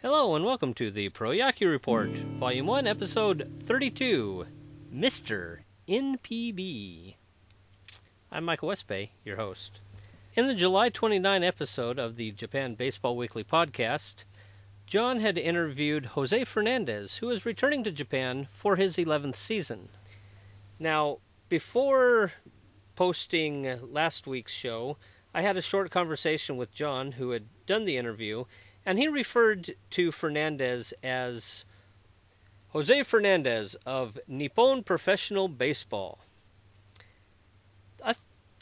Hello and welcome to the Pro Yakyu Report, Volume 1, Episode 32, Mr. NPB. I'm Michael Westbay, your host. In the July 29 episode of the Japan Baseball Weekly podcast, John had interviewed Jose Fernandez, who is returning to Japan for his 11th season. Now, before posting last week's show, I had a short conversation with John, who had done the interview, and he referred to Fernandez as Jose Fernandez of Nippon Professional Baseball. I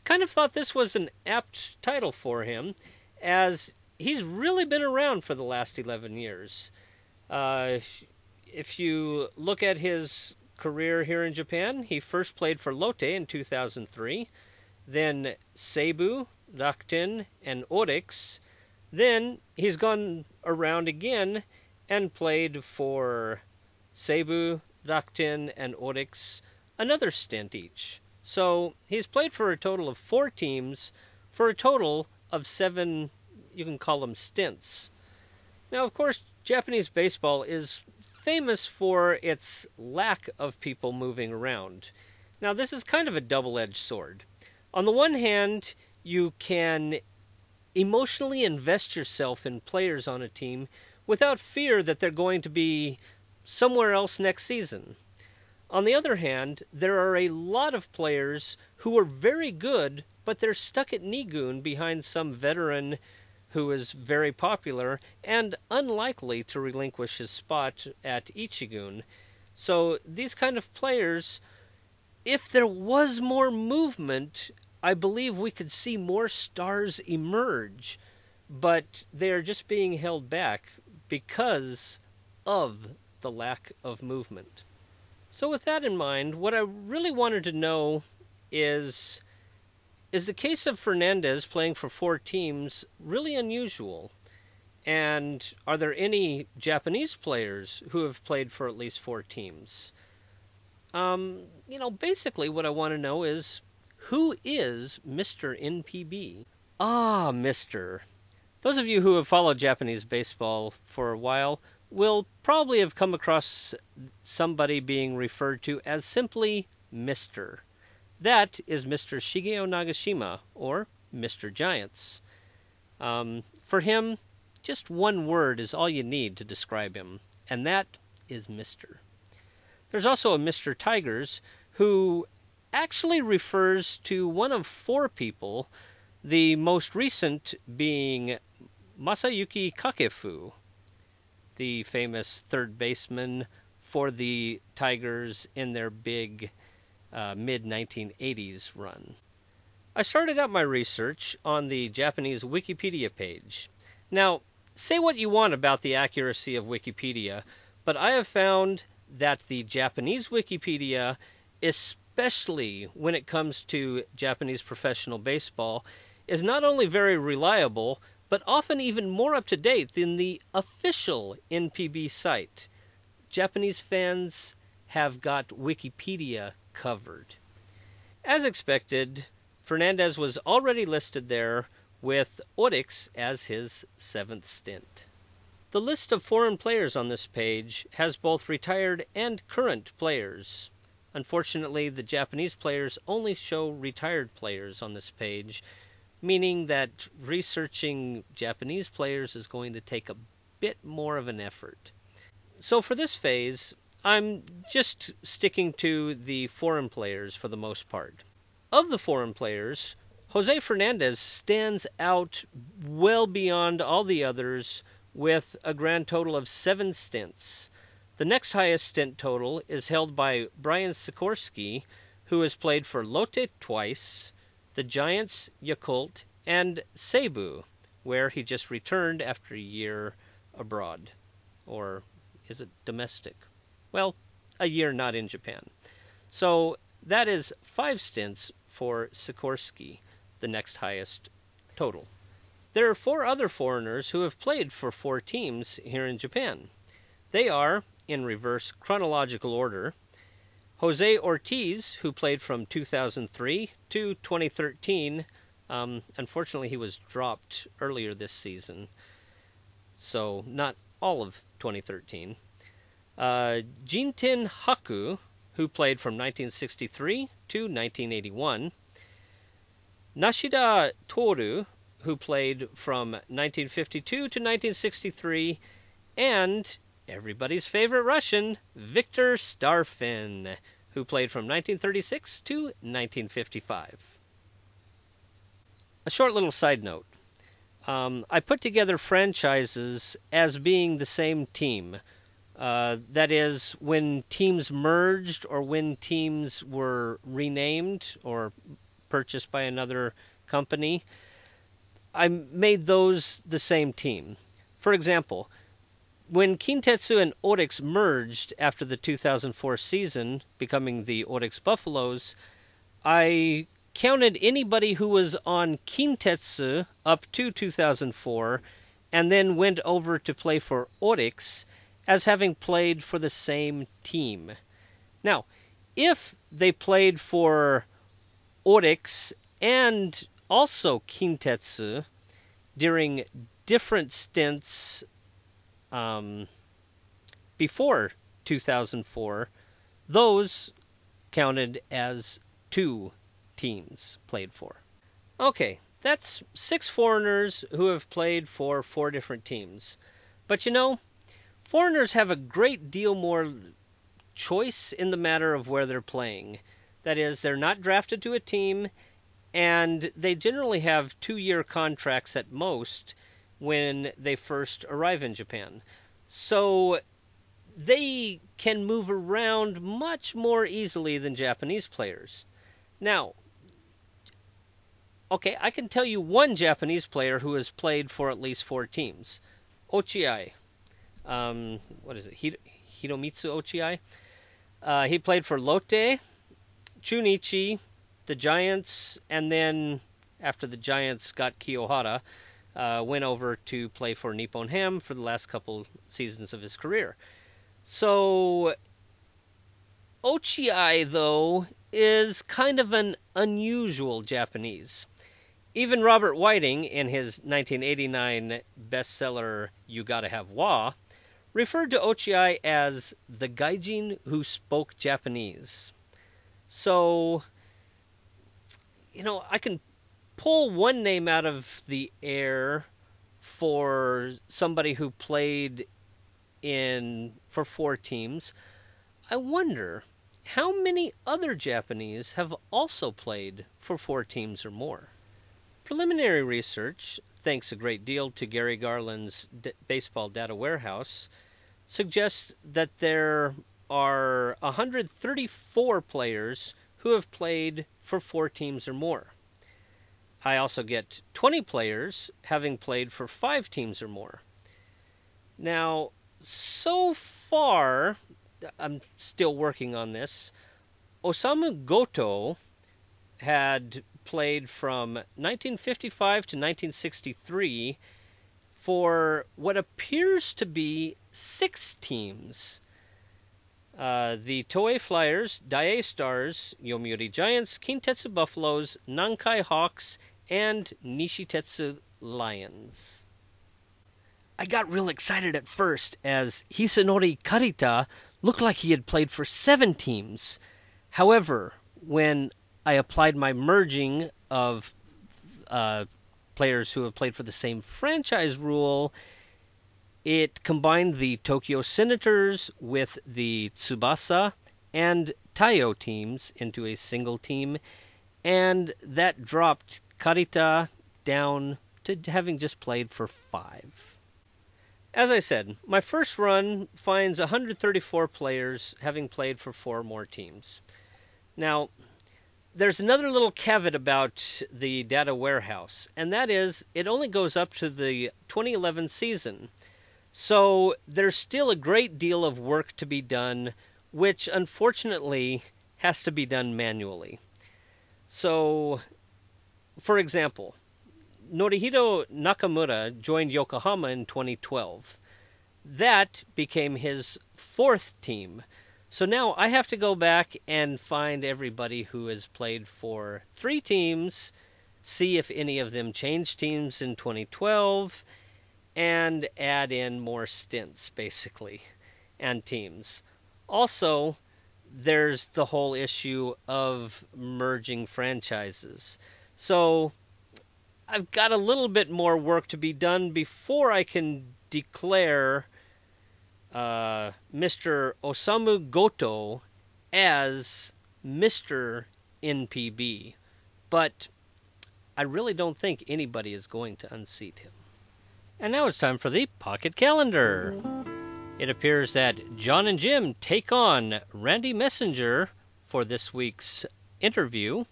kind of thought this was an apt title for him, as he's really been around for the last 11 years. Uh, if you look at his career here in Japan, he first played for Lotte in 2003, then Seibu, Rakuten, and Orix. Then he's gone around again and played for Seibu, Rakuten, and Orix another stint each. So he's played for a total of four teams for a total of seven, you can call them stints. Now, of course, Japanese baseball is famous for its lack of people moving around. Now, this is kind of a double edged sword. On the one hand, you can emotionally invest yourself in players on a team without fear that they're going to be somewhere else next season. On the other hand, there are a lot of players who are very good, but they're stuck at Nigun behind some veteran who is very popular and unlikely to relinquish his spot at Ichigun. So these kind of players, if there was more movement I believe we could see more stars emerge, but they are just being held back because of the lack of movement. So, with that in mind, what I really wanted to know is is the case of Fernandez playing for four teams really unusual? And are there any Japanese players who have played for at least four teams? Um, you know, basically, what I want to know is who is Mr. NPB? Ah, Mr. Those of you who have followed Japanese baseball for a while will probably have come across somebody being referred to as simply Mr. That is Mr. Shigeo Nagashima, or Mr. Giants. Um, for him, just one word is all you need to describe him, and that is Mr. There's also a Mr. Tigers who actually refers to one of four people, the most recent being Masayuki Kakefu, the famous third baseman for the Tigers in their big uh, mid 1980s run. I started out my research on the Japanese Wikipedia page. Now, say what you want about the accuracy of Wikipedia, but I have found that the Japanese Wikipedia is especially when it comes to Japanese professional baseball, is not only very reliable, but often even more up to date than the official NPB site. Japanese fans have got Wikipedia covered. As expected, Fernandez was already listed there with Orix as his seventh stint. The list of foreign players on this page has both retired and current players. Unfortunately, the Japanese players only show retired players on this page, meaning that researching Japanese players is going to take a bit more of an effort. So for this phase, I'm just sticking to the foreign players for the most part. Of the foreign players, Jose Fernandez stands out well beyond all the others with a grand total of seven stints. The next highest stint total is held by Brian Sikorski, who has played for Lotte twice, the Giants, Yakult, and Seibu, where he just returned after a year abroad. Or is it domestic? Well, a year not in Japan. So that is five stints for Sikorski, the next highest total. There are four other foreigners who have played for four teams here in Japan. They are in reverse chronological order. Jose Ortiz, who played from 2003 to 2013, um, unfortunately he was dropped earlier this season, so not all of 2013. Uh, Jinten Haku, who played from 1963 to 1981. Nishida Toru, who played from 1952 to 1963. And everybody's favorite Russian, Viktor Starffin, who played from 1936 to 1955. A short little side note. Um, I put together franchises as being the same team. Uh, that is, when teams merged or when teams were renamed or purchased by another company, I made those the same team. For example, when Kintetsu and Orix merged after the 2004 season, becoming the Orix Buffaloes, I counted anybody who was on Kintetsu up to 2004 and then went over to play for Orix as having played for the same team. Now, if they played for Orix and also Kintetsu during different stints um, before 2004, those counted as two teams played for. Okay, that's six foreigners who have played for four different teams. But you know, foreigners have a great deal more choice in the matter of where they're playing. That is, they're not drafted to a team, and they generally have two year contracts at most when they first arrive in Japan. So they can move around much more easily than Japanese players. Now, okay, I can tell you one Japanese player who has played for at least four teams Ochiai. Um, what is it? Hiromitsu Ochiai. Uh, he played for Lotte, Chunichi, the Giants, and then after the Giants got Kiyohara, uh, went over to play for Nippon Ham for the last couple seasons of his career. So, Ochiai, though, is kind of an unusual Japanese. Even Robert Whiting, in his 1989 bestseller You Gotta Have Wa, referred to Ochiai as the gaijin who spoke Japanese. So, you know, I can pull one name out of the air for somebody who played in for four teams. I wonder how many other Japanese have also played for four teams or more. Preliminary research, thanks a great deal to Gary Garland's D- baseball data warehouse, suggests that there are 134 players who have played for four teams or more. I also get 20 players having played for five teams or more. Now, so far, I'm still working on this. Osamu Goto had played from 1955 to 1963 for what appears to be six teams. Uh, the Toei Flyers, Daiei Stars, Yomiuri Giants, Kintetsu Buffaloes, Nankai Hawks, and Nishitetsu Lions. I got real excited at first as Hisanori Karita looked like he had played for seven teams. However, when I applied my merging of uh, players who have played for the same franchise rule, it combined the Tokyo Senators with the Tsubasa and Taiyo teams into a single team, and that dropped Karita down to having just played for five. As I said, my first run finds 134 players having played for four more teams. Now, there's another little caveat about the data warehouse, and that is it only goes up to the 2011 season. So there's still a great deal of work to be done, which unfortunately has to be done manually. So for example, Norihiro Nakamura joined Yokohama in 2012. That became his fourth team. So now I have to go back and find everybody who has played for three teams, see if any of them changed teams in 2012, and add in more stints, basically, and teams. Also, there's the whole issue of merging franchises. So, I've got a little bit more work to be done before I can declare uh, Mr. Osamu Goto as Mr. NPB. But I really don't think anybody is going to unseat him. And now it's time for the Pocket Calendar. It appears that John and Jim take on Randy Messenger for this week's interview.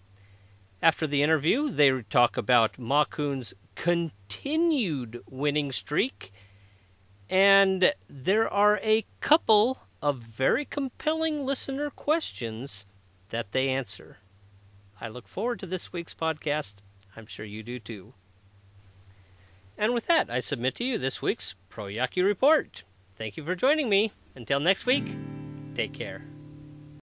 After the interview, they talk about Makun's continued winning streak, and there are a couple of very compelling listener questions that they answer. I look forward to this week's podcast. I'm sure you do too. And with that, I submit to you this week's Pro Yakyu Report. Thank you for joining me. Until next week, take care.